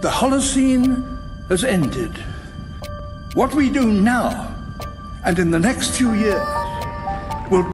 The Holocene has ended. What we do now, and in the next few years, will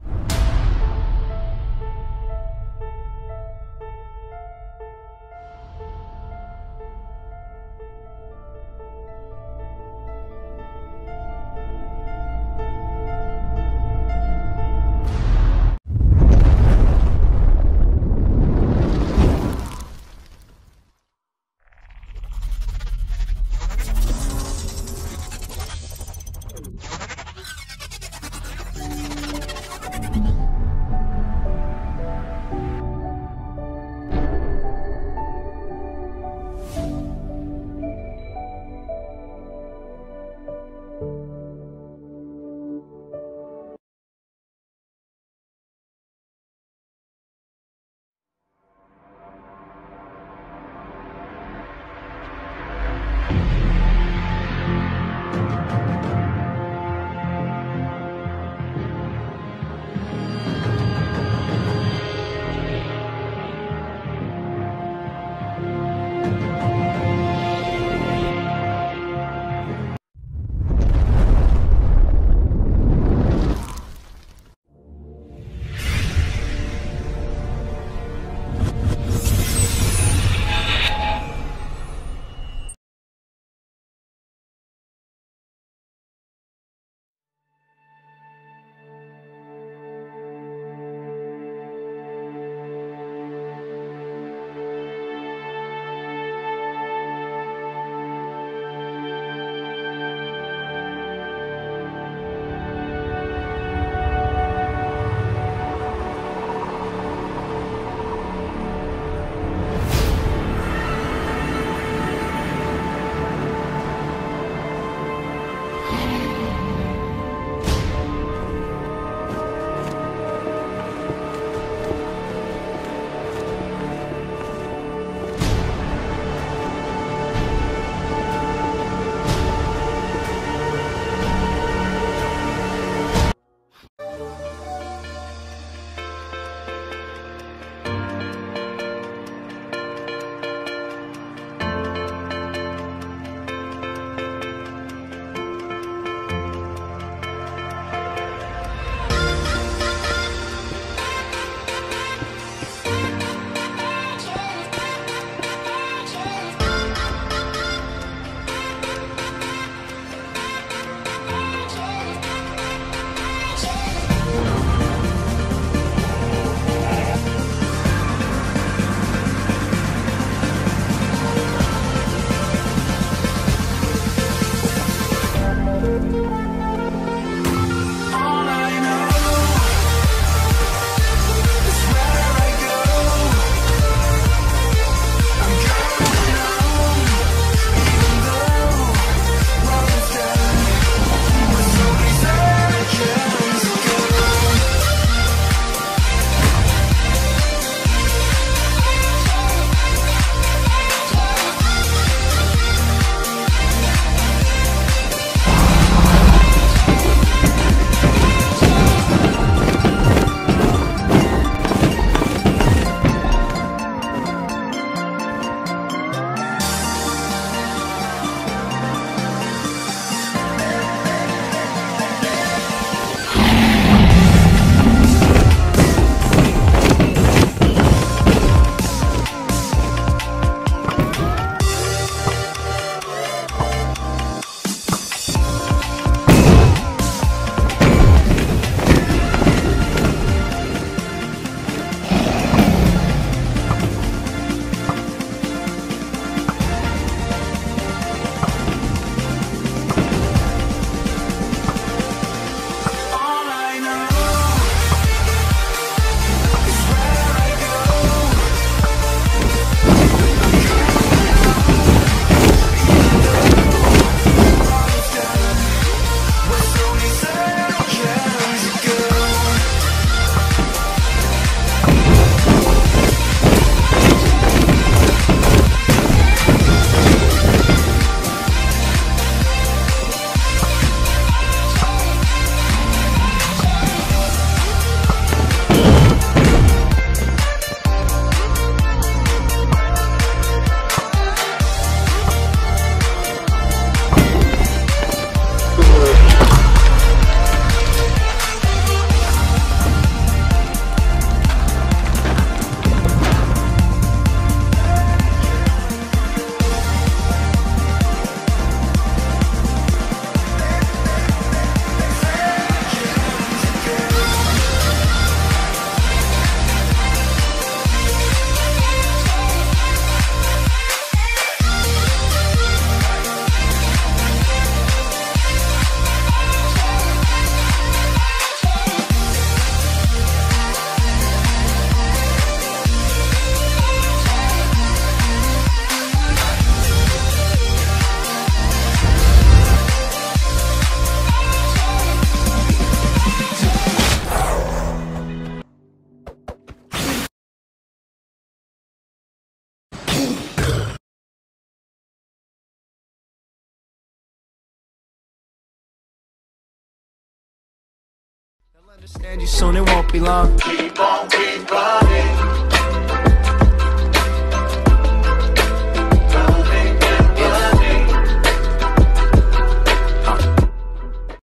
Understand you soon, it won't be long. Keep on, keep running.